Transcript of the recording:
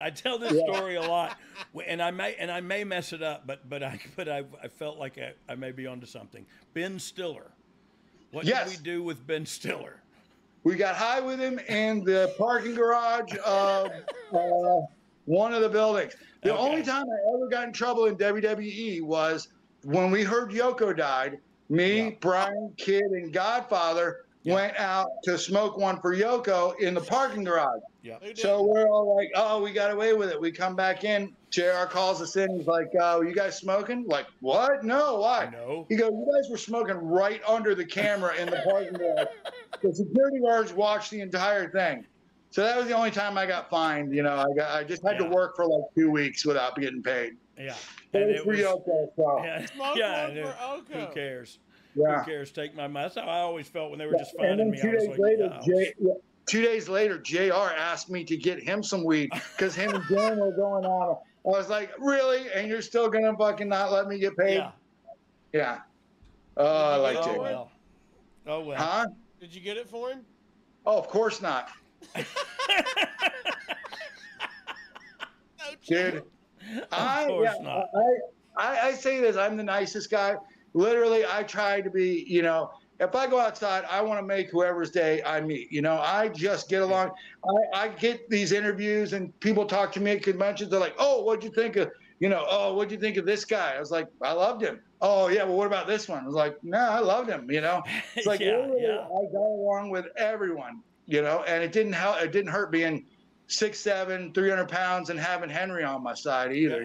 I tell this story a lot, and I may and I may mess it up, but but I but I, I felt like I, I may be onto something. Ben Stiller. What Yes. did we do with Ben Stiller? We got high with him in the parking garage of uh, one of the buildings. The Okay. only time I ever got in trouble in WWE was when we heard Yoko died. Me, Yeah. Brian, Kid, and Godfather went out to smoke one for Yoko in the parking garage. Yeah. So we're all like, "Oh, we got away with it." We come back in. Jr. calls us in. He's like, "Oh, you guys smoking?" Like, what? No, why? No. He goes, "You guys were smoking right under the camera in the parking garage." The security guards watched the entire thing. So that was the only time I got fined. You know, I got I just had Yeah. to work for like two weeks without getting paid. Yeah. And it for was, Yoko, so. yeah, Smoke yeah, one for Yoko. Who cares? Yeah. Who cares? Take my money. That's how I always felt when they were just finding then me. two I was days like, later, "Oh, J, yeah, two days later, Jr. asked me to get him some weed because him and Dan were going on. I was like, really? And you're still gonna fucking not let me get paid? yeah. Yeah. Oh, I like Oh, Oh Jr. well. Oh well. Huh? Did you get it for him? Oh, of course not, dude. I, course yeah, not. I, I, I say this. I'm the nicest guy. Literally, I try to be. You know, if I go outside, I want to make whoever's day I meet. You know, I just get along. I, I get these interviews and people talk to me at conventions. They're like, "Oh, what'd you think of?" You know, "Oh, what'd you think of this guy?" I was like, "I loved him." Oh yeah, well, what about this one? I was like, "No, I loved him." You know, it's like Yeah, literally, yeah. I got along with everyone. You know, and it didn't help. It didn't hurt being six seven, three hundred pounds, and having Henry on my side either.